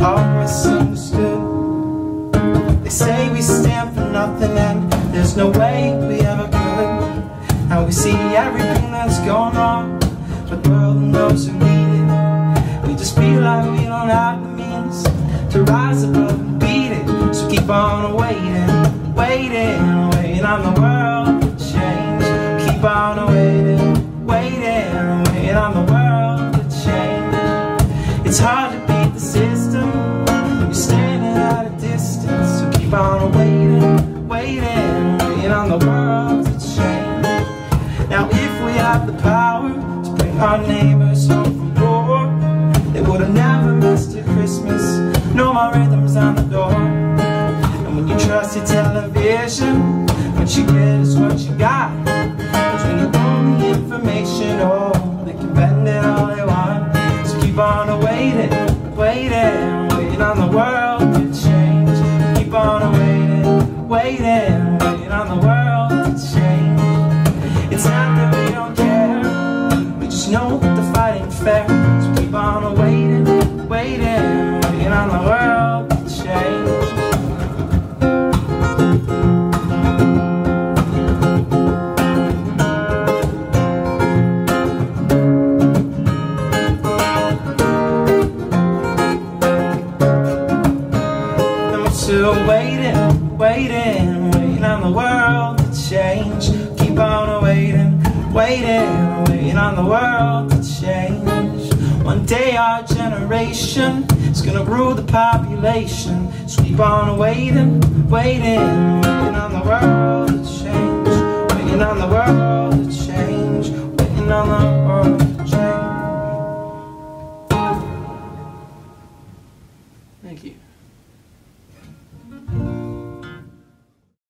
are misunderstood. They say we stand for nothing and there's no way we ever could. And we see everything that's going on, but the world knows we need it. We just feel like we don't have the means to rise above and beat it. So keep on waiting, waiting, waiting on the world to change. Keep on waiting, waiting, waiting on the world. The power to bring our neighbors home from war, they would have never missed a Christmas. No more rhythms on the door. And when you trust your television, what you get is what you got. Cause when you own the information, oh, they can bend it all they want. So keep on waiting, waiting, waiting on the world to change. Keep on waiting, waiting, waiting on the world to change. It's not that we don't care, know that the fight ain't fair. So keep on waiting, waiting, waiting on the world to change. And we're still waiting, waiting, waiting, on the world to change. One day our generation is gonna rule the population. So on waiting, waiting, waiting on the world to change. Waiting on the world to change. Waiting on the world to change. Thank you.